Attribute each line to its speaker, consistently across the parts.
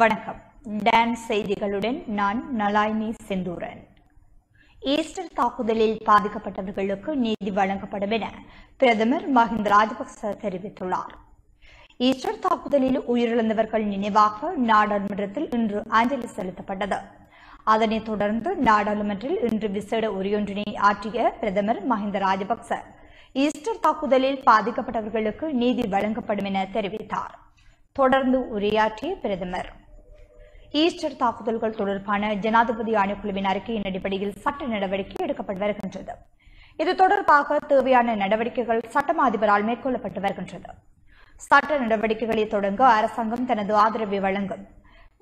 Speaker 1: வணக்கம். டான்ஸ் செய்திகளுடன் நான் நலாயினி செந்தூரன். ஈஸ்டர் தாக்குதலில் பாதிக்கப்பட்டவர்களுக்கு நீதி வழங்கப்படும் என பிரதமர் மஹிந்த ராஜபக்ச தெரிவித்துள்ளார். ஈஸ்டர் தாக்குதலில் உயிரிழந்தவர்கள் நினைவாக நாடாளுமன்றத்தில் இன்று அஞ்சலி செலுத்தப்பட்டது. அதனைத் தொடர்ந்து நாடாளுமன்றில் இன்று விசேட உரையொன்றினை ஆற்றிய பிரதமர் மஹிந்த ராஜபக்ச ஈஸ்டர் தாக்குதலில் பாதிக்கப்பட்டவர்களுக்கு நீதி வழங்கப்படும் என தெரிவித்தார். தொடர்ந்து உரையாற்றிய பிரதமர். ஈஸ்டர் தாக்குதல்கள் தொடர்பான ஜனாதிபதி ஆணைக்குழுவின் அறிக்கையின் அடிப்படையில் சட்ட நடவடிக்கை எடுக்கப்பட்டு வருகின்றது. இது தொடர்பாக தேவையான நடவடிக்கைகள் சட்டம் அதிபரால் மேற்கொள்ளப்பட்டு வருகின்றது. சட்ட நடவடிக்கைகளை தொடங்க அரசாங்கம் தனது ஆதரவை வழங்கும்.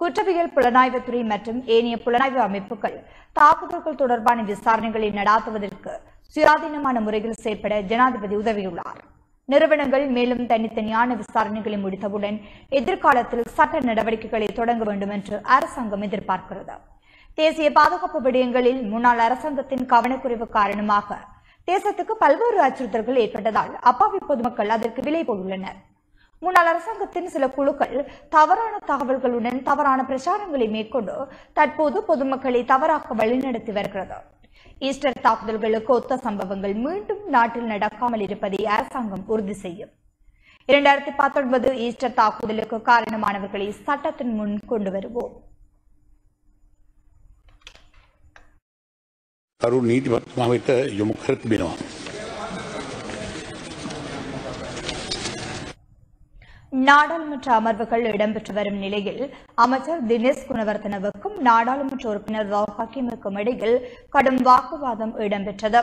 Speaker 1: குற்றவியல் புலனாய்வுத்துறை மற்றும் ஏனைய புலனாய்வு அமைப்புகள் தாக்குதல்கள் தொடர்பான விசாரணைகளை நடாத்துவதற்கு சுயாதீனமான முறையில் செயற்பட ஜனாதிபதி உதவியுள்ளார். நிறுவனங்கள் மேலும் தனித்தனியான விசாரணைகளை முடித்தவுடன் எதிர்காலத்தில் சட்ட நடவடிக்கைகளை தொடங்க வேண்டும் என்று அரசாங்கம் எதிர்பார்க்கிறது. தேசிய பாதுகாப்பு விடயங்களில் முன்னாள் அரசாங்கத்தின் கவனக்குறைவு காரணமாக தேசத்துக்கு பல்வேறு அச்சுறுத்தல்கள் ஏற்பட்டதால் அப்பாவி பொதுமக்கள் அதற்கு விலை போயுள்ளனர். முன்னாள் அரசாங்கத்தின் சில குழுக்கள் தவறான தகவல்களுடன் தவறான பிரச்சாரங்களை மேற்கொண்டு தற்போது பொதுமக்களை தவறாக வழிநடத்தி வருகிறது. ஈஸ்டர் தாக்குதல்களுக்கு ஒத்த சம்பவங்கள் மீண்டும் நாட்டில் நடக்காமல் இருப்பதை அரசாங்கம் உறுதி செய்யும் இரண்டாயிரத்தி பத்தொன்பது ஈஸ்டர் தாக்குதலுக்கு காரணமானவர்களை சட்டத்தின் முன் கொண்டு வருவோம்
Speaker 2: කරු නීතිපත්තුමා වෙත යොමු කර තිබෙනවා.
Speaker 1: நாடாளுமன்ற அமர்வுகள் இடம்பெற்று வரும் நிலையில் அமைச்சர் தினேஷ் குணவர்த்தனவுக்கும் நாடாளுமன்ற உறுப்பினர் ராவ் ஹக்கீமுக்கும் இடையில் கடும் வாக்குவாதம் இடம்பெற்றது.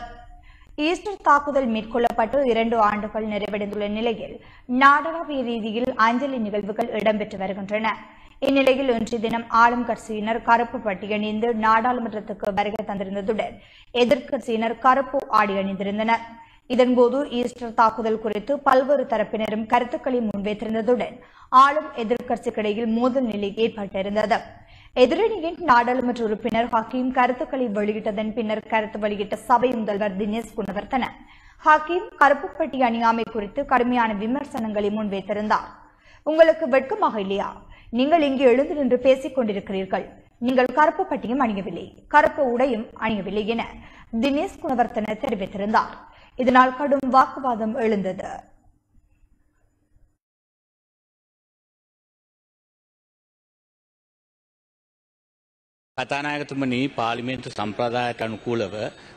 Speaker 1: ஈஸ்டர் தாக்குதல் மேற்கொள்ளப்பட்டு இரண்டு ஆண்டுகள் நிறைவடைந்துள்ள நிலையில் நாடளாவிய ரீதியில் அஞ்சலி நிகழ்வுகள் இடம்பெற்று வருகின்றன. இந்நிலையில் இன்றைய தினம் ஆளும் கட்சியினர் கருப்பு பட்டி அணிந்து நாடாளுமன்றத்துக்கு வருகை தந்திருந்ததுடன் எதிர்க்கட்சியினர் கருப்பு ஆடி அணிந்திருந்தனர். இதன்போது ஈஸ்டர் தாக்குதல் குறித்து பல்வேறு தரப்பினரும் கருத்துக்களை முன்வைத்திருந்ததுடன் ஆளும் எதிர்க்கட்சிக்கிடையில் மோதல் நிலை ஏற்பட்டிருந்தது. எதிரணியின் நாடாளுமன்ற உறுப்பினர் ஹக்கீம் கருத்துக்களை வெளியிட்டதன் பின்னர் கருத்து வெளியிட்ட சபை முதல்வர் தினேஷ் குணவர்த்தன ஹக்கீம் கருப்புப்பட்டி அணியாமை குறித்து கடுமையான விமர்சனங்களை முன்வைத்திருந்தார். உங்களுக்கு வெட்கமாக இல்லையா? நீங்கள் இங்கு எழுந்து நின்று பேசிக் கொண்டிருக்கிறீர்கள். நீங்கள் கருப்பு பட்டியும் அணியவில்லை. கருப்பு உடையும் அணியவில்லை என தினேஷ் குணவர்த்தன தெரிவித்திருந்தார். இதனால் கடும் வாக்குவாதம் எழுந்தது
Speaker 3: කතානායකතුමනී පාලිමේන්තු සම්ප්‍රදායට අනුකූලව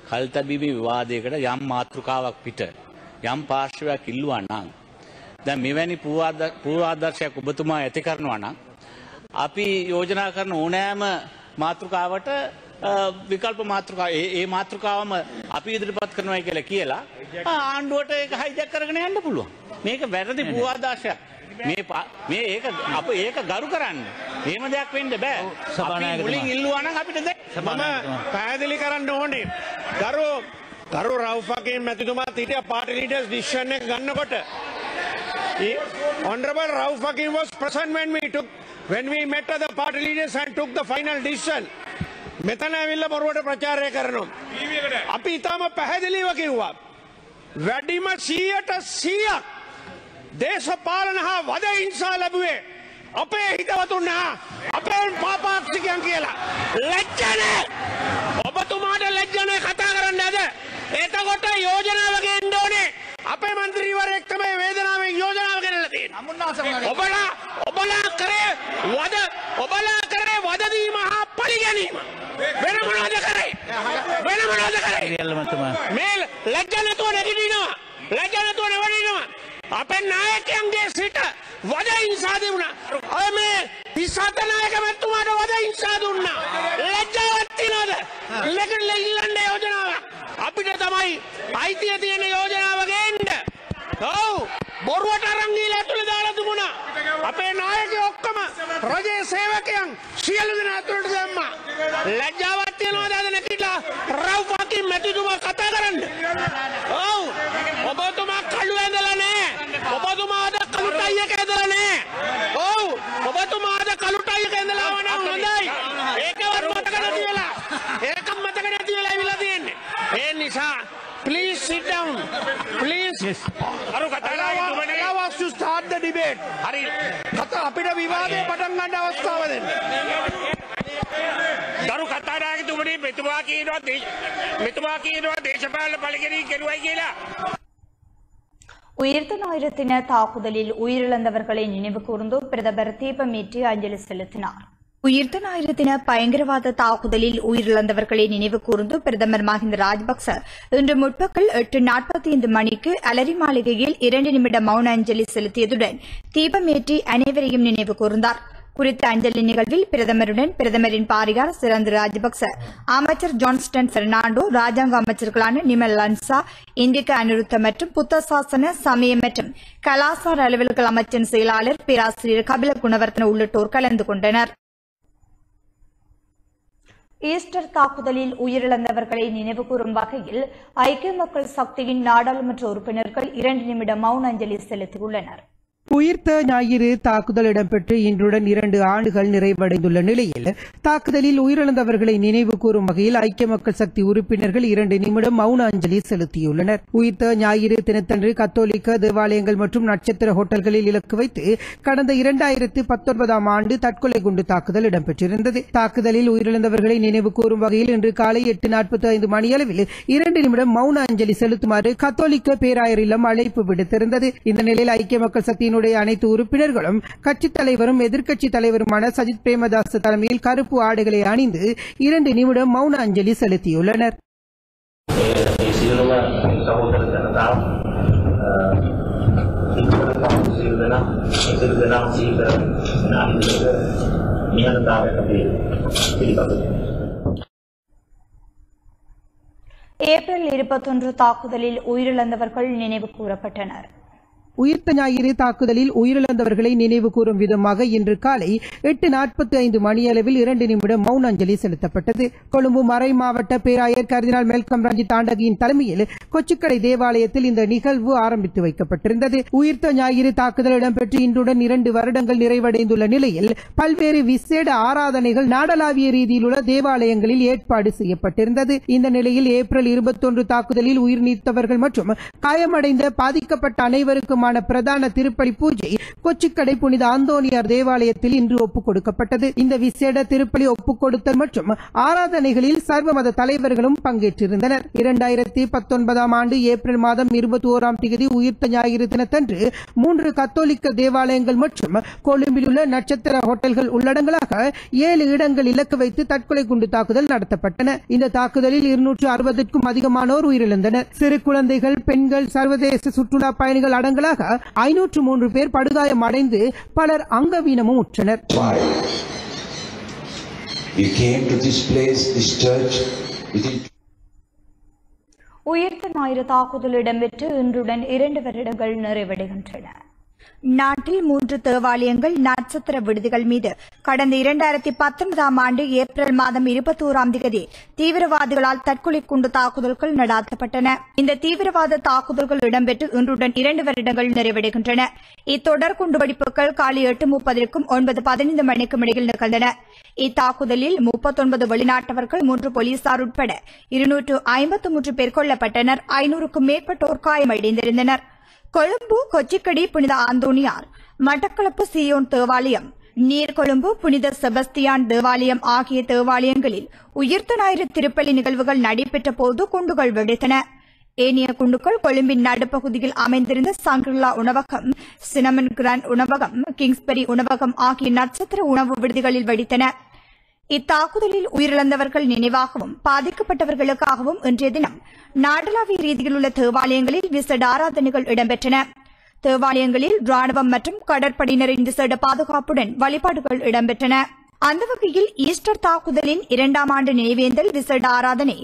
Speaker 3: කල්තැබීම විවාදයකට යම් මාතෘකාවක් පිට යම් පාර්ශවයක් ඉල්ලුවා නම් දැ මෙවැනි පූවාදර්ශයක් ඔබතුමා ඇති කරනවා නම් අපි යෝජනා කරන ඕනෑම මාතෘකාවට අ, විකල්ප මාතෘකා ඒ මාතෘකාවම අපි ඉදිරිපත් කරනවයි කියලා කියලා ආණ්ඩුවට ඒක හයිජක් කරගෙන යන්න පුළුවන්. මේක වැරදි පූවාදර්ශයක් මේ මේ ඒක අප ඒක ගරු කරන්න. ඒම දෙයක් වෙන්න බෑ. අපි. මුලින් ඉල්ලුවාන අපිට දැ
Speaker 4: මම
Speaker 5: පැහැදිලි කරන්න ඕනේ. ගරු ගරු රව්ෆකින් මැතිතුමා හිටිය පාටි ලීඩර්ස් ඩිසිෂන් එක ගන්නකොට. honorable Rauf Hakim was present when we took when we met the party leaders and took the final decision මෙතන ඇවිල්ල බොරුවට ප්‍රචාරය කරනවා. අපි ඉතාම පැහැදිලිව කිව්වා. වැඩිම සීයට සීයක් දේශපාලන හා වද ඉන්සා ලැබුවේ අපේ හිතවතුන් හා අපේ පාපාක්ෂිකයන් කියලා. ලැජ්ජනෑ ඔබතුමාට ලැජ්ජනය කතා කරන්න ඇද. එතකොට යෝජනාවගේ ඉන්ඩෝනේ අපේ මන්ත්‍රීවරයෙක් තමයි වේදනාවෙන් යෝජනාව කරලා තියෙන්නේ. ඔබලා ඔබලා කරේ වද ඔබලා කරේ වදදීම හා පරිගැනීම. වෙන මොනවද කරේ? වෙන මොනවද කරේ?
Speaker 4: එල්ලමතුමා
Speaker 5: මේ ලැජ්ජ නැතුව නැගිටිනවා. ලැජ්ජ නැතුව නැවැඩිනවා. අපේ නායකයන්ගේ සිට වද හිංසා දුන්නා. ඔය මේ 37 නායක මැතිතුමාට වද හිංසා දුන්නා. ලැජ්ජාවක් තියනවද? ලෙකල ඉල්ලන්න යෝජනාවක්. අපිට තමයි අයිතිය තියෙන යෝජනාව ගේන්න. ඔව් බොරුවට රජයේ සේවකයන් සියලු දෙනා ඇතුළට දැම්මා. ලැජ්ජාවක් තියනවද අද නැතිලා රව් ෆකින් මැතිතුමා කතා කරන්න. ඔව් ඔබතුමා කළු ඇඳලා නැහැ. ඔබතුමා අද කළු ටයි එක ඇඳලා නැහැ. ඔව් ඔබතුමා අද කළු ටයි එක ඇඳලා ආව නම් හොඳයි. ඒකවත් මතක නැති වෙලා. ඒකත් මතක නැති වෙලා ඇවිල්ලා තියෙන්නේ. ඒ නිසා please sit down. Please.
Speaker 4: Yes.
Speaker 5: අරු කතා allow us to start the debate. හරි. කතා අපිට විවාදය පටන් ගන්න අවස්ථාව දෙන්න.
Speaker 4: දරු කතානායකතුමනි මෙතුමා කියනවා දේ- මෙතුමා කියනවා දේශපාලන පලිගෙනී කෙරුවයි කියලා.
Speaker 1: உயிர்த்த ஞாயிறு தின தாக்குதலில் உயிரிழந்தவர்களை நினைவு கூர்ந்து பிரதமர் தீபமேற்றி அஞ்சலி செலுத்தினார் உயிர்த்த ஞாயிறு தின பயங்கரவாத தாக்குதலில் உயிரிழந்தவர்களை நினைவு கூர்ந்து பிரதமர் மஹிந்த ராஜபக்ச இன்று முற்பகல் எட்டு நாற்பத்தி ஐந்து மணிக்கு அலரி மாளிகையில் இரண்டு நிமிட மௌன அஞ்சலி செலுத்தியதுடன் தீபமேற்றி அனைவரையும் நினைவு கூர்ந்தார். குறித்த அஞ்சலி நிகழ்வில் பிரதமருடன் பிரதமரின் பாரிகார் சிறந்து ராஜபக்ச அமைச்சர் ஜான்ஸ்டன் பெர்னாண்டோ ராஜாங்க அமைச்சர்களான நிமல் லன்சா இந்திக்க அனிருத்த மற்றும் புத்த சாசன சமய மற்றும் கலாசார அலுவல்கள் அமைச்சின் செயலாளர் பேராசிரியர் கபில குணவர்த்தன உள்ளிட்டோர் கலந்து கொண்டனர். ஈஸ்டர் தாக்குதலில் உயிரிழந்தவர்களை நினைவுகூரும் வகையில் ஐக்கிய மக்கள் சக்தியின் நாடாளுமன்ற உறுப்பினர்கள் இரண்டு நிமிட மௌன அஞ்சலி செலுத்தியுள்ளனர்.
Speaker 6: உயிர்த்த ஞாயிறு தாக்குதல் இடம்பெற்று இன்றுடன் இரண்டு ஆண்டுகள் நிறைவடைந்துள்ள நிலையில் தாக்குதலில் உயிரிழந்தவர்களை நினைவு கூறும் வகையில் ஐக்கிய மக்கள் சக்தி உறுப்பினர்கள் இரண்டு நிமிடம் மௌன அஞ்சலி செலுத்தியுள்ளனர். உயிர்த்த ஞாயிறு தினத்தன்று கத்தோலிக்க தேவாலயங்கள் மற்றும் நட்சத்திர ஹோட்டல்களில் இலக்கு வைத்து கடந்த இரண்டாயிரத்து பத்தொன்பதாம் ஆண்டு தற்கொலை குண்டு தாக்குதல் இடம்பெற்றிருந்தது. தாக்குதலில் உயிரிழந்தவர்களை நினைவு கூறும் வகையில் இன்று காலை எட்டு நாற்பத்தி ஐந்து மணியளவில் இரண்டு நிமிடம் மௌன அஞ்சலி செலுத்துமாறு கத்தோலிக்க பேராயர் இல்லம் அழைப்பு விடுத்திருந்தது. இந்த நிலையில் ஐக்கிய மக்கள் சக்தியின் கட்சியினுடைய அனைத்து உறுப்பினர்களும் கட்சித் தலைவரும் எதிர்க்கட்சித் தலைவருமான சஜித் பிரேமதாஸ் தலைமையில் கருப்பு ஆடுகளை அணிந்து இரண்டு நிமிடம் மௌன அஞ்சலி செலுத்தியுள்ளனர்.
Speaker 1: ஏப்ரல் இருபத்தொன்று தாக்குதலில் உயிரிழந்தவர்கள் நினைவு கூறப்பட்டனர்.
Speaker 6: உயிர்த்த ஞாயிறு தாக்குதலில் உயிரிழந்தவர்களை நினைவு கூறும் விதமாக இன்று காலை எட்டு நாற்பத்தி ஐந்து மணியளவில் இரண்டு நிமிடம் மௌன அஞ்சலி செலுத்தப்பட்டது. கொழும்பு மறை மாவட்ட பேராயர் கர்தினால் மெல்கம் ரஞ்சித் தாண்டகியின் தலைமையில் கொச்சிக்கடை தேவாலயத்தில் இந்த நிகழ்வு ஆரம்பித்து வைக்கப்பட்டிருந்தது. உயிர்த்த ஞாயிறு தாக்குதல் இடம்பெற்று இன்றுடன் இரண்டு வருடங்கள் நிறைவடைந்துள்ள நிலையில் பல்வேறு விசேட ஆராதனைகள் நாடளாவிய ரீதியில் உள்ள தேவாலயங்களில் ஏற்பாடு செய்யப்பட்டிருந்தது. இந்த நிலையில் ஏப்ரல் இருபத்தொன்று தாக்குதலில் உயிர் நீத்தவர்கள் மற்றும் காயமடைந்த பாதிக்கப்பட்ட அனைவருக்கும் வழக்கமான பிரதான திருப்பலி பூஜை கொச்சிக்கடை புனித அந்தோனியார் தேவாலயத்தில் இன்று ஒப்புக் கொடுக்கப்பட்டது. இந்த விசேட திருப்பலி ஒப்புக் கொடுத்தல் மற்றும் ஆராதனைகளில் சர்வ மத தலைவர்களும் பங்கேற்றிருந்தனர். இரண்டாயிரத்தி பத்தொன்பதாம் ஆண்டு ஏப்ரல் மாதம் இருபத்தி ஓராம் தேதி உயிர்த்த ஞாயிறு தினத்தன்று மூன்று கத்தோலிக்க தேவாலயங்கள் மற்றும் கொழும்பில் உள்ள நட்சத்திர ஹோட்டல்கள் உள்ளடங்களாக ஏழு இடங்கள் இலக்கு வைத்து தற்கொலை குண்டு தாக்குதல் நடத்தப்பட்டன. இந்த தாக்குதலில் இருநூற்று அறுபதுக்கும் அதிகமானோர் உயிரிழந்தனர். சிறு குழந்தைகள் பெண்கள் சர்வதேச சுற்றுலா பயணிகள் அடங்கலாக ஐநூற்று மூன்று பேர் படுகாயம் அடைந்து பலர் அங்கவீனமும் உற்றனர்.
Speaker 1: உயிர்த்த ஞாயிறு தாக்குதல் இடம்பெற்று இன்றுடன் இரண்டு வருடங்கள் நிறைவடைகின்றன. நாட்டில் மூன்று தேவாலயங்கள் நட்சத்திர விடுதிகள் மீது கடந்த இரண்டாயிரத்தி பத்தொன்பதாம் ஆண்டு ஏப்ரல் மாதம் இருபத்தோராம் தேதி தீவிரவாதிகளால் தற்கொலை குண்டு தாக்குதல்கள் நடாத்தப்பட்டன. இந்த தீவிரவாத தாக்குதல்கள் இடம்பெற்று இன்றுடன் இரண்டு வருடங்கள் நிறைவடைகின்றன. இத்தொடர் குண்டுவெடிப்புகள் காலை எட்டு முப்பதற்கும் ஒன்பது பதினைந்து மணிக்கும் இடையில் நிகழ்ந்தன. இத்தாக்குதலில் முப்பத்தொன்பது வெளிநாட்டவர்கள் மூன்று போலீசார் உட்பட இருநூற்று ஐம்பத்து மூன்று பேர் கொல்லப்பட்டனர். ஐநூறுக்கும் மேற்பட்டோர் காயமடைந்திருந்தனா் கொழும்பு கொச்சிக்கடி புனித ஆந்தோனியார் மட்டக்களப்பு சியோன் தேவாலயம் நீர்கொழும்பு புனித செபஸ்தியான் தேவாலயம் ஆகிய தேவாலயங்களில் உயிர்த்த ஞாயிறு திருப்பலி நிகழ்வுகள் நடைபெற்ற போது குண்டுகள் வெடித்தன. ஏனைய குண்டுகள் கொழும்பின் நடுப்பகுதியில் அமைந்திருந்த சங்கிர்லா உணவகம் சினமன் கிராண்ட் உணவகம் கிங்ஸ்பெரி உணவகம் ஆகிய நட்சத்திர உணவு விடுதிகளில் வெடித்தன. இத்தாக்குதலில் உயிரிழந்தவர்கள் நினைவாகவும் பாதிக்கப்பட்டவர்களுக்காகவும் இன்றைய தினம் நாடளாவிய ரீதியில் உள்ள தேவாலயங்களில் விசேட ஆராதனைகள் இடம்பெற்றன. தேவாலயங்களில் ராணுவம் மற்றும் கடற்படையினரின் விசேட பாதுகாப்புடன் வழிபாடுகள் இடம்பெற்றன. அந்த வகையில் ஈஸ்டர் தாக்குதலின் இரண்டாம் ஆண்டு நினைவேந்தல் விசேட ஆராதனை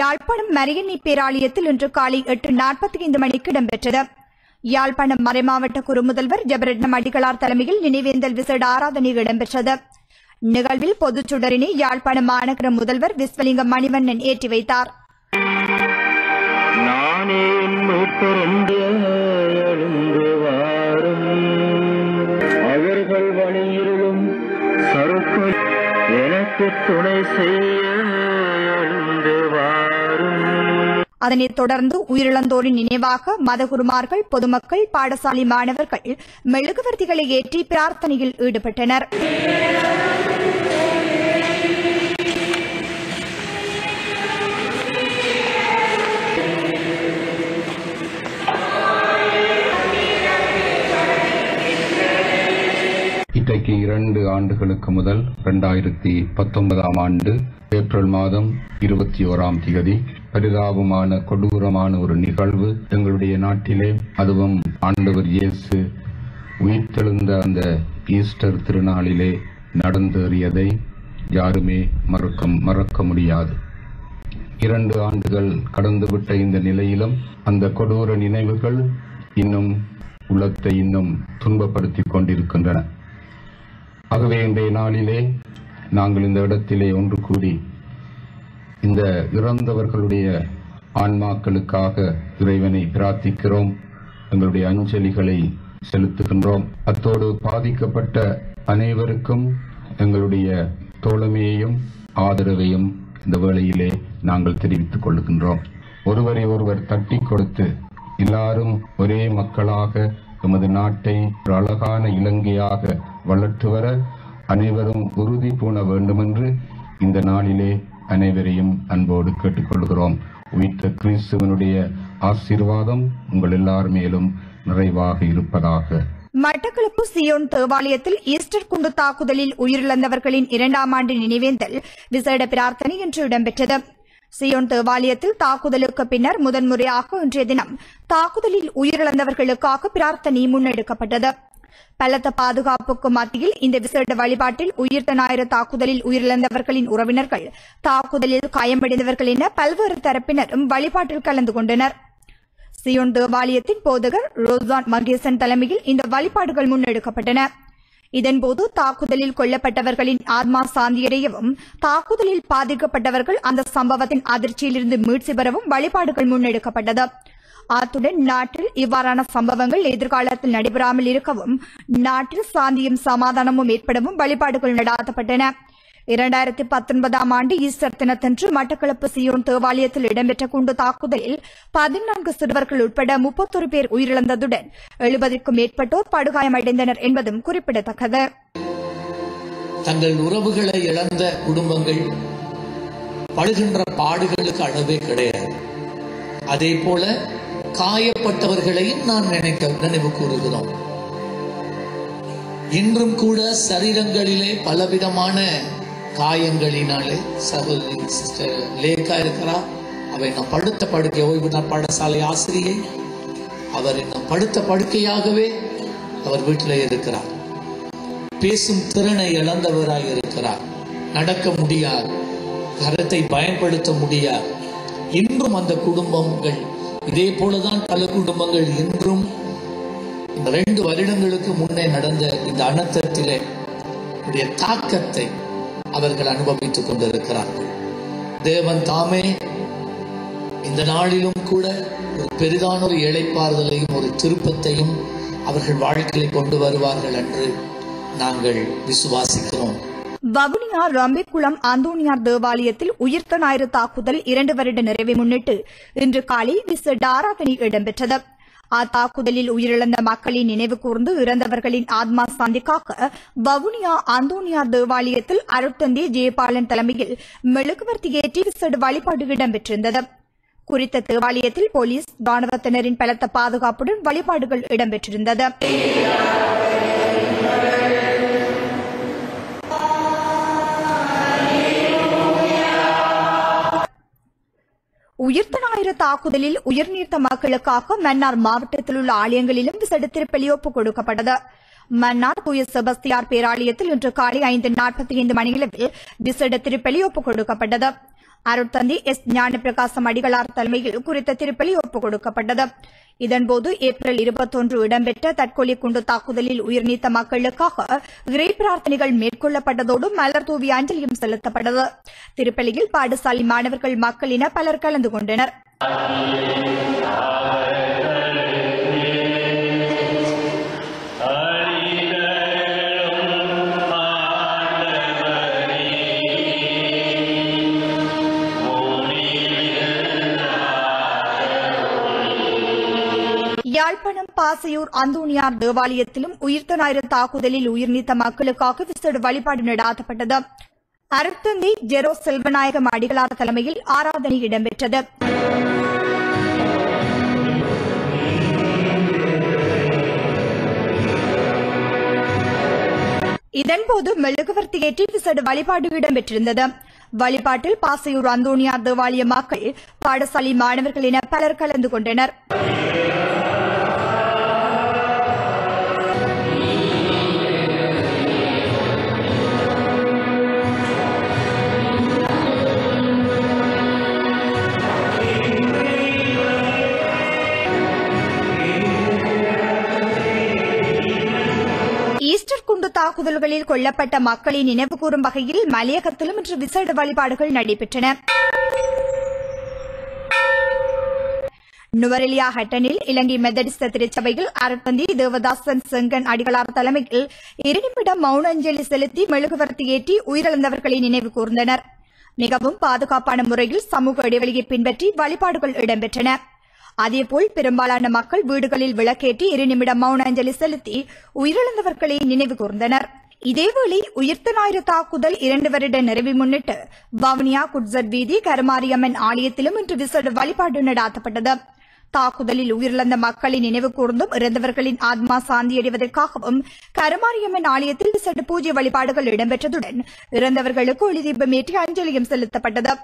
Speaker 1: யாழ்ப்பாணம் மரியண்ணி பேராலயத்தில் இன்று காலை எட்டு நாற்பத்தி ஐந்து மணிக்கு இடம்பெற்றது. யாழ்ப்பாணம் மறைமாவட்ட குறுமுதல்வர் ஜபரட்னம் அடிகளார் தலைமையில் நினைவேந்தல் விசேட ஆராதனை இடம்பெற்றது. நிகழ்வில் பொதுச் சுடரினை யாழ்ப்பாணம் மாநகர முதல்வர் விஸ்வலிங்கம் மணிவண்ணன் ஏற்றி வைத்தார்.
Speaker 7: அவர்கள் வழியிருளும் சருக்கள் எனக்கு துணை செய்ய
Speaker 1: அதனைத் தொடர்ந்து உயிரிழந்தோரின் நினைவாக மதகுருமார்கள் பொதுமக்கள் பாடசாலை மாணவர்கள் மெழுகுவர்த்திகளை ஏற்றி பிரார்த்தனையில் ஈடுபட்டனர்.
Speaker 8: இன்றைக்கு இரண்டு ஆண்டுகளுக்கு முதல் இரண்டாயிரத்தி பத்தொன்பதாம் ஆண்டு ஏப்ரல் மாதம் இருபத்தி ஓராம் தேதி பரிதாபமான கொடூரமான ஒரு நிகழ்வு எங்களுடைய நாட்டிலே. அதுவும் ஆண்டவர் இயேசு உயிர்த்தெழுந்த அந்த ஈஸ்டர் திருநாளிலே நடந்தேறியதை யாருமே மறக்க மறக்க முடியாது. இரண்டு ஆண்டுகள் கடந்துவிட்ட இந்த நிலையிலும் அந்த கொடூர நினைவுகள் இன்னும் உள்ளத்தை இன்னும் துன்பப்படுத்திக் கொண்டிருக்கின்றன. ஆகவே இன்றைய நாளிலே நாங்கள் இந்த இடத்திலே ஒன்று கூடி இந்த இறந்தவர்களுடைய ஆன்மாக்களுக்காக இறைவனை பிரார்த்திக்கிறோம். எங்களுடைய அஞ்சலிகளை செலுத்துகின்றோம். அத்தோடு பாதிக்கப்பட்ட அனைவருக்கும் எங்களுடைய தோழமையையும் ஆதரவையும் இந்த வேளையிலே நாங்கள் தெரிவித்துக் கொள்கின்றோம். ஒருவரை ஒருவர் தட்டி கொடுத்து எல்லாரும் ஒரே மக்களாக எமது நாட்டை ஒரு அழகான இலங்கையாக வளர்த்து வர அனைவரும் உறுதி பூண வேண்டுமென்று இந்த நாளிலே அனைவரையும் அன்போடு கேட்டுக்கொள்கிறோம். உயிர்த்த கிறிஸ்துவனுடைய ஆசீர்வாதம் உங்கள் எல்லார் மேலும் நிறைவாக இருப்பதாக.
Speaker 1: மட்டக்களப்பு சியோன் தேவாலயத்தில் ஈஸ்டர் குண்டு தாக்குதலில் உயிரிழந்தவர்களின் இரண்டாம் ஆண்டு நினைவேந்தல் விசேட பிரார்த்தனை இன்று இடம்பெற்றது. சியோன் தேவாலயத்தில் தாக்குதலுக்கு பின்னர் முதன்முறையாக இன்றைய தினம் தாக்குதலில் உயிரிழந்தவர்களுக்காக பிரார்த்தனை முன்னெடுக்கப்பட்டது. பலத்த பாதுகாப்புக்கு மத்தியில் இந்த விசேட வழிபாட்டில் உயிர்த்த ஞாயிறு தாக்குதலில் உயிரிழந்தவர்களின் உறவினர்கள் தாக்குதலில் காயமடைந்தவர்கள் என பல்வேறு தரப்பினரும் வழிபாட்டில் கலந்து கொண்டனர். சியோன் தேவாலயத்தின் போதகர் ரோசான் மகேசன் தலைமையில் இந்த வழிபாடுகள் முன்னெடுக்கப்பட்டன. இதன்போது தாக்குதலில் கொல்லப்பட்டவர்களின் ஆத்மா சாந்தியடையவும் தாக்குதலில் பாதிக்கப்பட்டவர்கள் அந்த சம்பவத்தின் அதிர்ச்சியிலிருந்து மீட்சி பெறவும் வழிபாடுகள் முன்னெடுக்கப்பட்டது. அத்துடன் நாட்டில் இவ்வாறான சம்பவங்கள் எதிர்காலத்தில் நடைபெறாமல் இருக்கவும் நாட்டில் சாந்தியும் சமாதானமும் ஏற்படவும் வழிபாடுகள் நடாத்தப்பட்டன. இரண்டாயிரத்தி பத்தொன்பதாம் ஆண்டு ஈஸ்டர் தினத்தன்று மட்டக்களப்பு சியோன் தேவாலயத்தில் இடம்பெற்ற குண்டு தாக்குதலில் பதினான்கு சிறுவர்கள் உட்பட முப்பத்தொரு பேர் உயிரிழந்ததுடன் எழுபதற்கும் மேற்பட்டோர் படுகாயமடைந்தனர் என்பதும் குறிப்பிடத்தக்கது.
Speaker 9: தங்கள் உறவுகளை இழந்த குடும்பங்கள் படுகின்ற பாடுகளுக்கு அளவே கிடையாது. அதே போல காயப்பட்டவர்களையும் நான் நினைக்க நினைவு கூறுகிறோம். இன்றும் கூட சரீரங்களிலே பலவிதமான காயங்களினாலே சகோதரி சிஸ்டர் லேக்கா இருக்கிறா. அவை நான் படுத்த படுக்கை ஓய்வு நாள் பாடசாலை ஆசிரியை. அவர் இன்னும் படுத்த படுக்கையாகவே அவர் வீட்டிலே இருக்கிறார். பேசும் திறனை இழந்தவராய் இருக்கிறார். நடக்க முடியாது. கரத்தை பயன்படுத்த முடியாது. இன்றும் அந்த குடும்பங்கள் இதே போலதான் பல குடும்பங்கள் இன்றும் இந்த ரெண்டு வருடங்களுக்கு முன்னே நடந்த இந்த அனர்த்தத்திலே உடைய தாக்கத்தை அவர்கள் அனுபவித்துக் கொண்டிருக்கிறார்கள். தேவன் தாமே இந்த நாளிலும் கூட ஒரு பெரிதான ஒரு இழைப்பாறுதலையும் ஒரு திருப்பத்தையும் அவர்கள் வாழ்க்கையில் கொண்டு வருவார்கள் என்று நாங்கள் விசுவாசிக்கிறோம்.
Speaker 1: வவுனியா ரம்பிக்குளம் அந்தோனியார் தேவாலயத்தில் உயிர்த்த ஞாயிறு தாக்குதல் இரண்டு வருட நிறைவை முன்னிட்டு இன்று காலை விசேட டாராதனி இடம்பெற்றது. அத்தாக்குதலில் உயிரிழந்த மக்களின் நினைவு கூர்ந்து இறந்தவர்களின் ஆத்மா சாந்திக்காக வவுனியா அந்தோனியார் தேவாலயத்தில் அருட்தந்தி ஜெயபாலன் தலைமையில் மெழுகுவர்த்தி ஏற்றி விசடு வழிபாடு இடம்பெற்றிருந்தது. குறித்த தேவாலயத்தில் போலீஸ் ராணுவத்தினரின் பலத்த பாதுகாப்புடன் வழிபாடுகள் இடம்பெற்றிருந்தது. உயிர்த்த ஞாயிறு தாக்குதலில் உயிர்நீர்த்த மக்களுக்காக மன்னார் மாவட்டத்தில் உள்ள ஆலயங்களிலும் விசேட திருப்பலி கொடுக்கப்பட்டது. மன்னார் தூய செபஸ்தியார் பேராலயத்தில் இன்று காலை ஐந்து நாற்பத்தி ஐந்து மணியளவில் விசேட திருப்பலி ஒப்புக் கொடுக்கப்பட்டது. அருட்தந்தி எஸ். ஞானப்பிரகாசம் அடிகளார் தலைமையில் குறித்த திருப்பலி ஒப்புக் கொடுக்கப்பட்டது இதன்போது ஏப்ரல் இருபத்தொன்று இடம்பெற்ற தற்கொலை குண்டு தாக்குதலில் உயிர்நீத்த மக்களுக்காக இறை பிரார்த்தனைகள் மேற்கொள்ளப்பட்டதோடு மலர் தூவி அஞ்சலியும் செலுத்தப்பட்டது. திருப்பலியில் பாடசாலை மாணவர்கள் மக்கள் என பலர் கலந்து கொண்டனர். யாழ்ப்பாணம் பாசையூர் அந்தோனியார் தேவாலயத்திலும் உயிர்த்த ஞாயிறு தாக்குதலில் உயிர் நீத்த மக்களுக்காக விசேட வழிபாடு நடாத்தப்பட்டது. அருத்தந்தி ஜெரோ செல்வநாயகம் அடிகளார் தலைமையில் ஆராதனை இடம்பெற்றது. இதன்போது மெழுகுவர்த்தி ஏற்றி விசேட வழிபாடு இடம்பெற்றிருந்தது. வழிபாட்டில் பாசையூர் அந்தோனியார் தேவாலய மக்கள் பாடசாலை மாணவர்கள் என பலர் கலந்து கொண்டனர். தாக்குதல்களில் கொல்லப்பட்ட மக்களை நினைவுகூரும் வகையில் மலையகத்திலும் இன்று விசேட வழிபாடுகள் நடைபெற்றன. நுவரெலியா ஹட்டனில் இலங்கை மெத்தடிஸ்த திருச்சபையில் அருட்பந்தி தேவதாசன் செங்கன் அடிகளார் தலைமையில் இரு நிமிடம் மௌன அஞ்சலி செலுத்தி மெழுகுவர்த்தி ஏற்றி உயிரிழந்தவர்களை நினைவு கூர்ந்தனர். மிகவும் பாதுகாப்பான முறையில் சமூக இடைவெளியை பின்பற்றி வழிபாடுகள் இடம்பெற்றன. அதேபோல் பெரும்பாலான மக்கள் வீடுகளில் விளக்கேற்றி இரு நிமிடம் மௌன அஞ்சலி செலுத்தி உயிரிழந்தவர்களை நினைவு கூர்ந்தனர். இதேவேளை உயிர்த்த ஞாயிறு தாக்குதல் இரண்டு வருட நிறைவை முன்னிட்டு வவுனியா குட்சட் வீதி கருமாரியம்மன் ஆலயத்திலும் இன்று விசேட வழிபாடு நடாத்தப்பட்டது. தாக்குதலில் உயிரிழந்த மக்களின் நினைவு கூர்ந்தும் இறந்தவர்களின் ஆத்மா சாந்தியடைவதற்காகவும் கருமாரியம்மன் ஆலயத்தில் விசேட பூஜை வழிபாடுகள் இடம்பெற்றதுடன் இறந்தவர்களுக்கு ஒளிதீபம் ஏற்றி அஞ்சலியும் செலுத்தப்பட்டது.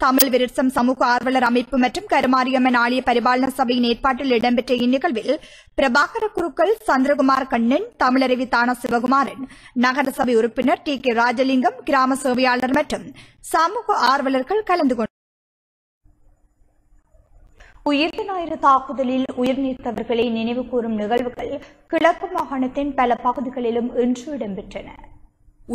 Speaker 1: தமிழ் விருட்சம் சமூக ஆர்வலர் அமைப்பு மற்றும் கருமாரியம்மன் ஆலய பரிபாலன சபையின் ஏற்பாட்டில் இடம்பெற்ற இந்நிகழ்வில் பிரபாகர குருக்கள் சந்திரகுமார் கண்ணன் தமிழறிவி தான சிவகுமாரன் நகரசபை உறுப்பினர் டி கே ராஜலிங்கம் கிராம சேவையாளர் மற்றும் சமூக ஆர்வலர்கள் கலந்து கொண்டனர் உயிர்த்த ஞாயிறு தாக்குதலில் உயிர் நீத்தவர்களை நினைவு கூறும் நிகழ்வுகள் கிழக்கு மாகாணத்தின் பல பகுதிகளிலும் இன்று இடம்பெற்றன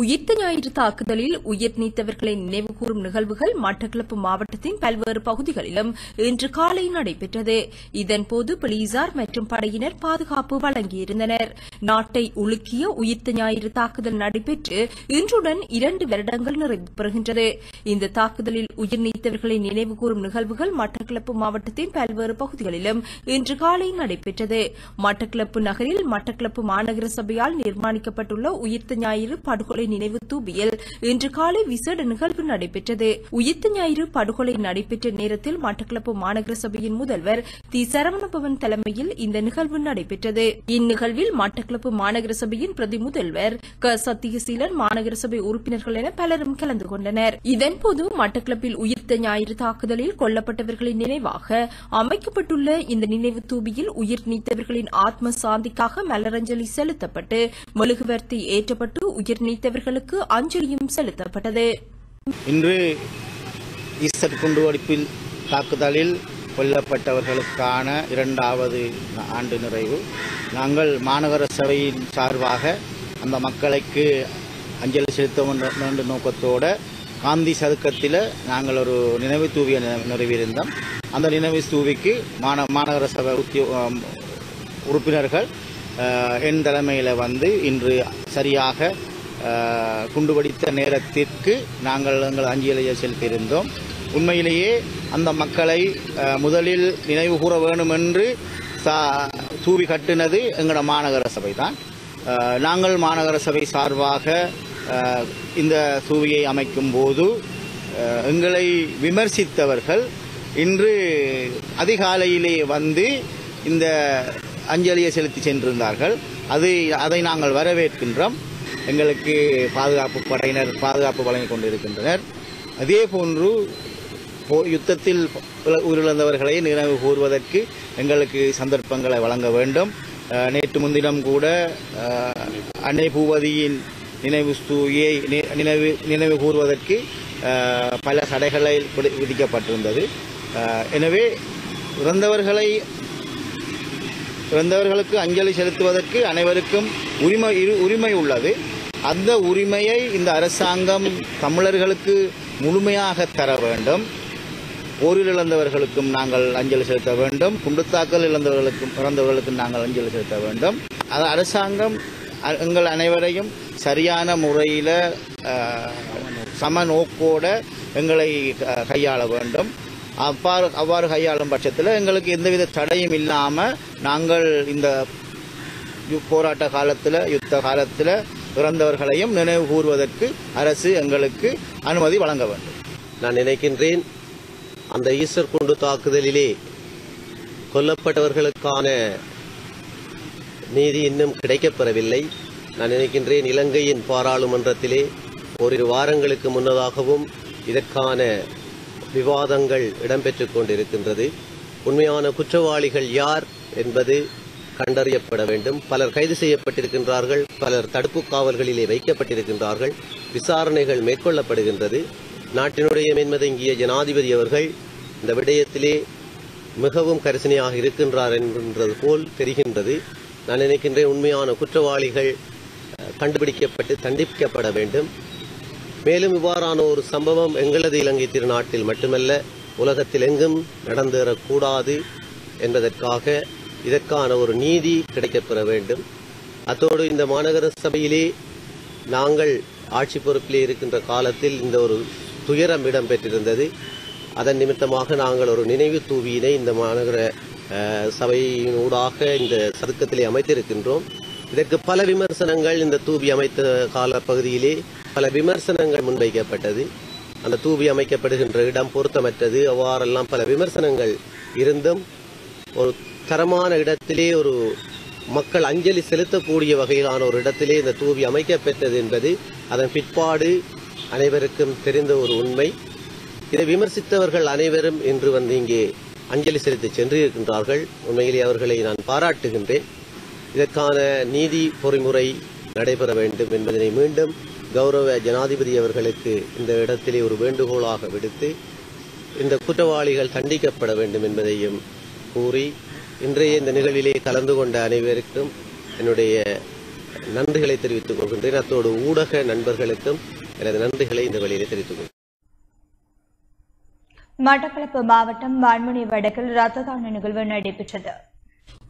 Speaker 10: உயிர்த்த ஞாயிறு தாக்குதலில் உயிர் நீத்தவர்களை நினைவுகூரும் நிகழ்வுகள் மட்டக்களப்பு மாவட்டத்தின் பல்வேறு பகுதிகளிலும் இன்று காலை நடைபெற்றது. இதன்போது போலீசார் மற்றும் படையினர் பாதுகாப்பு வழங்கியிருந்தனர். நாட்டை உலுக்கிய உயிர்த்த ஞாயிறு தாக்குதல் நடைபெற்று இன்றுடன் இரண்டு வருடங்கள் நிறைவு பெறுகின்றது. இந்த தாக்குதலில் உயிர் நீத்தவர்களை நினைவுகூரும் நிகழ்வுகள் மட்டக்களப்பு மாவட்டத்தின் பல்வேறு பகுதிகளிலும் இன்று காலை நடைபெற்றது. மட்டக்களப்பு நகரில் மட்டக்களப்பு மாநகர சபையால் நிர்மாணிக்கப்பட்டுள்ள உயிர்த்த ஞாயிறு படுகொலை நினைவு தூபியில். இன்று காலை விசேட நிகழ்வு நடைபெற்றது. உயிர்த்த ஞாயிறு படுகொலை நடைபெற்ற நேரத்தில் மட்டக்களப்பு மாநகர சபையின் முதல்வர் தி. சரவணபவன் தலைமையில் இந்த நிகழ்வு நடைபெற்றது. இந்நிகழ்வில் மட்டக்களப்பு மாநகர சபையின் பிரதி முதல்வர் க. சத்தியசீலன் மாநகர சபை உறுப்பினர்கள் என பலரும் கலந்து கொண்டனர். இதன்போது மட்டக்களப்பில் உயிர்த்த ஞாயிறு தாக்குதலில் கொல்லப்பட்டவர்களின் நினைவாக அமைக்கப்பட்டுள்ள இந்த நினைவு தூபியில் உயிர் நீத்தவர்களின் ஆத்ம சாந்திக்காக மலரஞ்சலி செலுத்தப்பட்டு மெழுகுவர்த்தி ஏற்றப்பட்டு உயிர் நீத்தவர்களுக்கு அஞ்சலியும் செலுத்தப்பட்டது.
Speaker 11: இன்று ஈஸ்டர் குண்டுவெடிப்பில் தாக்குதலில் கொல்லப்பட்டவர்களுக்கான இரண்டாவது ஆண்டு நிறைவு. நாங்கள் மாநகர சபையின் சார்பாக அந்த மக்களுக்கு அஞ்சலி செலுத்த வேண்டும் நோக்கத்தோடு காந்தி சதுக்கத்தில் நாங்கள் ஒரு நினைவு தூவியை நிறைவிருந்தோம் அந்த நினைவு தூவிக்கு மாந மாநகர சபை உத்தியோ உறுப்பினர்கள் என் தலைமையில் வந்து இன்று சரியாக குண்டுவடித்த நேரத்திற்கு நாங்கள் எங்கள் அஞ்சலியை செலுத்தியிருந்தோம். உண்மையிலேயே அந்த மக்களை முதலில் நினைவு கூற வேண்டும் என்று சா- தூவி கட்டினது எங்களோட மாநகர சபை தான் நாங்கள் மாநகர சபை சார்பாக இந்த தூவியை அமைக்கும் போது எங்களை விமர்சித்தவர்கள் இன்று அதிகாலையிலே வந்து இந்த அஞ்சலியை செலுத்தி சென்றிருந்தார்கள். அது அதை நாங்கள் வரவேற்கின்றோம். எங்களுக்கு பாதுகாப்பு படையினர் பாதுகாப்பு வழங்கிக் கொண்டிருக்கின்றனர். அதே போன்று யுத்தத்தில் உயிரிழந்தவர்களை நினைவு கூறுவதற்கு எங்களுக்கு சந்தர்ப்பங்களை வழங்க வேண்டும். நேற்று முன்தினம் கூட அன்னை பூவதியின் நினைவு ஸ்தூயை நி- நினைவு நினைவு கூறுவதற்கு பல தடைகளை விதிக்கப்பட்டிருந்தது. எனவே இறந்தவர்களை இறந்தவர்களுக்கு அஞ்சலி செலுத்துவதற்கு அனைவருக்கும் உரிமை இரு- உரிமை உள்ளது. அந்த உரிமையை இந்த அரசாங்கம் தமிழர்களுக்கு முழுமையாக தர வேண்டும். போரில் இழந்தவர்களுக்கும் நாங்கள் அஞ்சலி செலுத்த வேண்டும். குண்டுத்தாக்கல் இழந்தவர்களுக்கும் இறந்தவர்களுக்கும் நாங்கள் அஞ்சலி செலுத்த வேண்டும். அது அரசாங்கம் எங்கள் அனைவரையும் சரியான முறையில் சம நோக்கோட எங்களை கையாள வேண்டும். அவ்வாறு அவ்வாறு கையாளும் பட்சத்தில் எங்களுக்கு எந்தவித தடையும் இல்லாமல் நாங்கள் இந்த யு- போராட்ட காலத்தில் யுத்த காலத்தில் இறந்தவர்களையும் நினைவு கூறுவதற்கு அரசு எங்களுக்கு அனுமதி வழங்க வேண்டும்.
Speaker 12: நான் நினைக்கின்றேன் அந்த ஈஸ்டர் குண்டு தாக்குதலிலே கொல்லப்பட்டவர்களுக்கான நீதி இன்னும் கிடைக்கப்பெறவில்லை. நான் நினைக்கின்றேன் இலங்கையின் பாராளுமன்றத்திலே ஓரிரு வாரங்களுக்கு முன்னதாகவும் இதற்கான விவாதங்கள் இடம்பெற்றுக் கொண்டிருக்கின்றது. உண்மையான குற்றவாளிகள் யார் என்பது கண்டறியப்பட வேண்டும். பலர் கைது செய்யப்பட்டிருக்கின்றார்கள் பலர் தடுப்பு காவல்களிலே வைக்கப்பட்டிருக்கின்றார்கள் விசாரணைகள் மேற்கொள்ளப்படுகின்றது. நாட்டினுடைய மேன்மதங்கிய ஜனாதிபதி அவர்கள் இந்த விடயத்திலே மிகவும் கரிசனையாக இருக்கின்றார் என்கின்றது போல் தெரிகின்றது. நான் நினைக்கின்றேன் உண்மையான குற்றவாளிகள் கண்டுபிடிக்கப்பட்டு தண்டிக்கப்பட வேண்டும். மேலும் இவ்வாறான ஒரு சம்பவம் எங்களது இலங்கை திருநாட்டில் மட்டுமல்ல உலகத்தில் எங்கும் நடந்தேறக்கூடாது என்பதற்காக இதற்கான ஒரு நீதி கிடைக்கப்பெற வேண்டும். அத்தோடு இந்த மாநகர சபையிலே நாங்கள் ஆட்சி பொறுப்பிலே இருக்கின்ற காலத்தில் இந்த ஒரு துயரம் இடம்பெற்றிருந்தது. அதன் நிமித்தமாக நாங்கள் ஒரு நினைவு தூவியினை இந்த மாநகர சபையினூடாக இந்த சதுக்கத்திலே அமைத்திருக்கின்றோம். இதற்கு பல விமர்சனங்கள் இந்த தூவி அமைத்த கால பகுதியிலே பல விமர்சனங்கள் முன்வைக்கப்பட்டது. அந்த தூவி அமைக்கப்படுகின்ற இடம் பொருத்தமற்றது. அவ்வாறெல்லாம் பல விமர்சனங்கள் இருந்தும் ஒரு தரமான இடத்திலே ஒரு மக்கள் அஞ்சலி செலுத்தக்கூடிய வகையிலான ஒரு இடத்திலே இந்த தூவி அமைக்கப்பெற்றது என்பது அதன் பிற்பாடு அனைவருக்கும் தெரிந்த ஒரு உண்மை. இதை விமர்சித்தவர்கள் அனைவரும் இன்று வந்து இங்கே அஞ்சலி செலுத்தி சென்றிருக்கின்றார்கள். உண்மையிலே அவர்களை நான் பாராட்டுகின்றேன். இதற்கான நீதி பொறிமுறை நடைபெற வேண்டும் என்பதனை மீண்டும் கௌரவ ஜனாதிபதி அவர்களுக்கு இந்த இடத்திலே ஒரு வேண்டுகோளாக விடுத்து இந்த குற்றவாளிகள் தண்டிக்கப்பட வேண்டும் என்பதையும் கூறி இன்றைய இந்த நிகழ்விலே கலந்து கொண்ட அனைவருக்கும் என்னுடைய நன்றிகளை தெரிவித்துக் கொள்கின்றேன். அத்தோடு ஊடக நண்பர்களுக்கும் எனது நன்றிகளை இந்த வழியிலே தெரிவித்துக் கொள்கிறேன்.
Speaker 1: மட்டக்களப்பு மாவட்டம் வான்மணி வடக்கில் ரத்த தான நிகழ்வு நடைபெற்றது.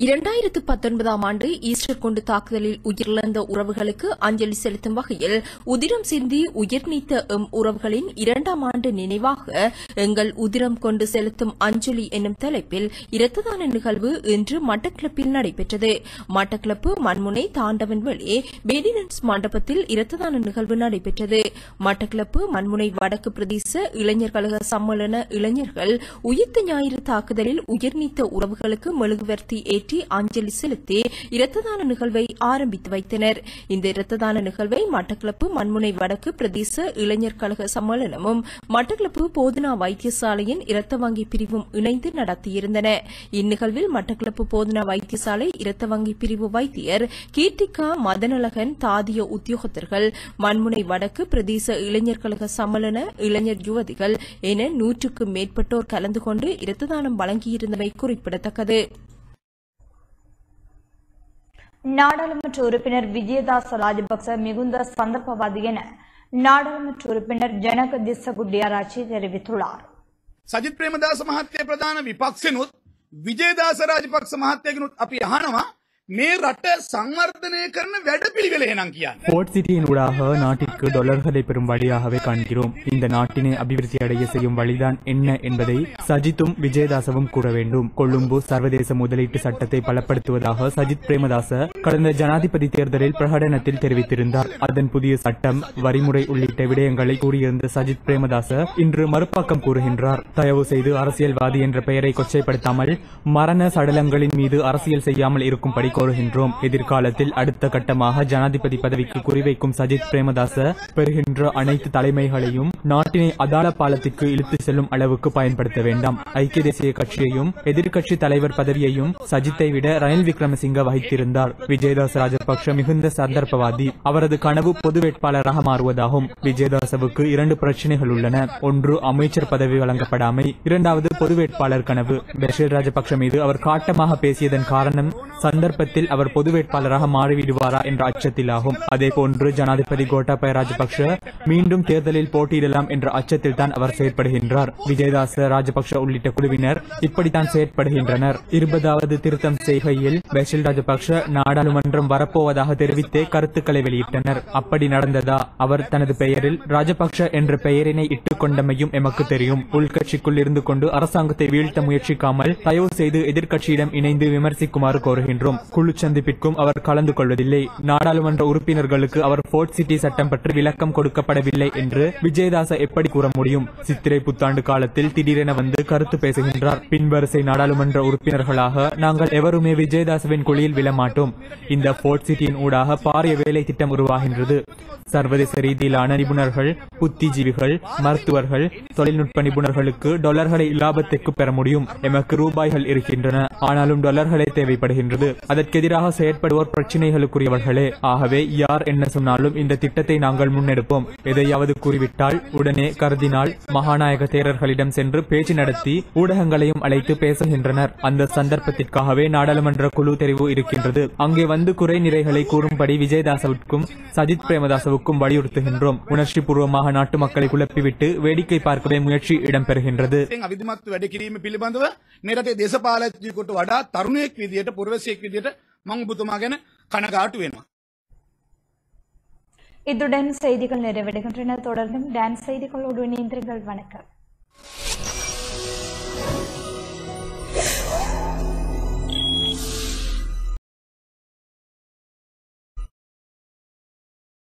Speaker 10: இரண்டாயிரத்து பத்தொன்பதாம் ஆண்டு ஈஸ்டர் கொண்டு தாக்குதலில் உயிரிழந்த உறவுகளுக்கு அஞ்சலி செலுத்தும் வகையில் உதிரம் சிந்தி உயிர் நீத்த எம் உறவுகளின் இரண்டாம் ஆண்டு நினைவாக எங்கள் உதிரம் கொண்டு செலுத்தும் அஞ்சலி என்னும் தலைப்பில் இரத்ததான நிகழ்வு இன்று மட்டக்கிளப்பில் நடைபெற்றது. மட்டக்கிளப்பு மண்முனை தாண்டவன் வெளி பெடினன்ஸ் மண்டபத்தில் இரத்ததான நிகழ்வு நடைபெற்றது. மட்டக்கிளப்பு மண்முனை வடக்கு பிரதேச இளைஞர் கழக சம்மேளன இளைஞர்கள் உயிர்த்த ஞாயிறு தாக்குதலில் உயிர்நீத்த உறவுகளுக்கு மெழுகுவர்த்தி ஏற்ற அஞ்சலி செலுத்தி இரத்த தான நிகழ்வை ஆரம்பித்து வைத்தனர். இந்த இரத்த தான நிகழ்வை மட்டக்களப்பு மண்முனை வடக்கு பிரதேச இளைஞர் கழக சம்மேளனமும் மட்டக்களப்பு போதனா வைத்தியசாலையின் இரத்த வங்கி பிரிவும் இணைந்து நடத்தியிருந்தன. இந்நிகழ்வில் மட்டக்களப்பு போதனா வைத்தியசாலை இரத்த வங்கி பிரிவு வைத்தியர் கீர்த்திகா மதனழகன் தாதிய உத்தியோகத்தர்கள் மண்முனை வடக்கு பிரதேச இளைஞர் கழக சம்மேளன இளைஞர் யுவதிகள் என நூற்றுக்கும் மேற்பட்டோர் கலந்து கொண்டு இரத்த தானம் வழங்கியிருந்தமை குறிப்பிடத்தக்கது.
Speaker 1: நாடாளுமன்ற உறுப்பினர் விஜயதாஸ் ராஜபக்ச மிகுந்த சந்தர்ப்பவாதி என நாடாளுமன்ற உறுப்பினர் ஜனக திசகுட்டியாராச்சி தெரிவித்துள்ளார்.
Speaker 13: சஜித் பிரேமதாஸ் மகாத்திய பிரதான விபக்சனுத் விஜயதாச ராஜபக்ச மகாத்தியகனுத் அப்படி ஆனவா? මේ රට සංවර්ධනය කරන වැඩ පිළිවෙල එනම් කියන්න.
Speaker 14: போர்ட் சிட்டியின் ஊடாக நாட்டிற்கு டாலர்களை பெறும் வழியாகவே காண்கிறோம் இந்த நாட்டினை அபிவிருத்தி அடைய செய்யும் வழிதான் என்ன என்பதை சஜித்தும் விஜயதாசவும் கூற வேண்டும் கொழும்பு சர்வதேச முதலீட்டு சட்டத்தை பலப்படுத்துவதாக சஜித் பிரேமதாச கடந்த ஜனாதிபதி தேர்தலில் பிரகடனத்தில் தெரிவித்திருந்தார் அதன் புதிய சட்டம் வரிமுறை உள்ளிட்ட விடயங்களை கூறியிருந்த சஜித் பிரேமதாச இன்று மறுபாக்கம் கூறுகின்றார் தயவு செய்து அரசியல்வாதி என்ற பெயரை கொச்சைப்படுத்தாமல் மரண சடலங்களின் மீது அரசியல் செய்யாமல் இருக்கும்படி கோருகின்றோம். எதிர்காலத்தில் அடுத்த கட்டமாக ஜனாதிபதி பதவிக்கு குறிவைக்கும் சஜித் பிரேமதாச பெறுகின்ற அனைத்து தலைமைகளையும் நாட்டினை அதாள பாலத்திற்கு இழுத்து செல்லும் அளவுக்கு பயன்படுத்த வேண்டாம். ஐக்கிய தேசிய கட்சியையும் எதிர்க்கட்சி தலைவர் பதவியையும் சஜித்தை விட ரணில் விக்ரமசிங்க வகித்திருந்தார். விஜயதாஸ் ராஜபக்ஷ மிகுந்த சந்தர்ப்பவாதி. அவரது கனவு பொது வேட்பாளராக மாறுவதாகும் விஜயதாசவுக்கு இரண்டு பிரச்சனைகள் உள்ளன. ஒன்று அமைச்சர் பதவி வழங்கப்படாமை. இரண்டாவது பொது வேட்பாளர் கனவு. பஷீர் ராஜபக்ஷ மீது அவர் காட்டமாக பேசியதன் காரணம் சந்தர்ப்ப சந்தர்ப்பத்தில் அவர் பொது வேட்பாளராக மாறிவிடுவாரா என்ற அச்சத்திலாகும். அதேபோன்று ஜனாதிபதி கோட்டாபய ராஜபக்ஷ மீண்டும் தேர்தலில் போட்டியிடலாம் என்ற அச்சத்தில் தான் அவர் செயற்படுகின்றார். விஜயதாச ராஜபக்ஷ உள்ளிட்ட குழுவினர் இப்படித்தான் செயற்படுகின்றனர். இருபதாவது திருத்தம் செய்கையில் பெஷில் ராஜபக்ஷ நாடாளுமன்றம் வரப்போவதாக தெரிவித்தே கருத்துக்களை வெளியிட்டனர். அப்படி நடந்ததா? அவர் தனது பெயரில் ராஜபக்ஷ என்ற பெயரினை இட்டுக் கொண்டமையும் எமக்கு தெரியும். உள்கட்சிக்குள் இருந்து கொண்டு அரசாங்கத்தை வீழ்த்த முயற்சிக்காமல் தயவு செய்து எதிர்க்கட்சியிடம் இணைந்து விமர்சிக்குமாறு கோருகின்றோம். குழு சந்திப்பிற்கும் அவர் கலந்து கொள்வதில்லை. நாடாளுமன்ற உறுப்பினர்களுக்கு அவர் போர்ட் சிட்டி சட்டம் பற்றி விளக்கம் கொடுக்கப்படவில்லை என்று விஜயதாச எப்படி கூற முடியும்? சித்திரை புத்தாண்டு காலத்தில் திடீரென வந்து கருத்து பேசுகின்றார். பின்வரிசை நாடாளுமன்ற உறுப்பினர்களாக நாங்கள் எவருமே விஜயதாசவின் குழியில் விழமாட்டோம் இந்த போர்ட் சிட்டியின் ஊடாக பாரிய வேலை திட்டம் உருவாகின்றது. சர்வதேச ரீதியிலான நிபுணர்கள் புத்திஜீவிகள் மருத்துவர்கள் தொழில்நுட்ப நிபுணர்களுக்கு டாலர்களை லாபத்திற்கு பெற முடியும். எமக்கு ரூபாய்கள் இருக்கின்றன. ஆனாலும் டாலர்களே தேவைப்படுகின்றது. அதற்கெதிராக செயற்படுவோர் பிரச்சினைகளுக்குரியவர்களே ஆகவே யார் என்ன சொன்னாலும் இந்த திட்டத்தை நாங்கள் முன்னெடுப்போம் எதையாவது கூறிவிட்டால் உடனே கருதினால் மகாநாயக தேரர்களிடம் சென்று பேச்சு நடத்தி ஊடகங்களையும் அழைத்து பேசுகின்றனர் அந்த சந்தர்ப்பத்திற்காகவே நாடாளுமன்ற குழு தெரிவு இருக்கின்றது அங்கே வந்து குறை நிறைகளை கூறும்படி விஜயதாசவுக்கும் சஜித் பிரேமதாசவுக்கும் வலியுறுத்துகின்றோம் உணர்ச்சி பூர்வமாக நாட்டு மக்களை குழப்பிவிட்டு வேடிக்கை பார்க்கவே முயற்சி இடம்பெறுகின்றது
Speaker 13: අවිධමත්ව වැඩ කිරීම පිළිබඳව මෙරටේ දේශපාලඥයෙකුට වඩා තරුණයෙක් විදියට පුරවැසියෙක් විදියට මං ඔබතුමා ගැන කනගාටු වෙනවා.
Speaker 1: இத்துடன் செய்திகள் நிறைவடைகின்றன தொடர்ந்தும் டான்ஸ் செய்திகளோடு இணைந்திருங்கள் வணக்கம்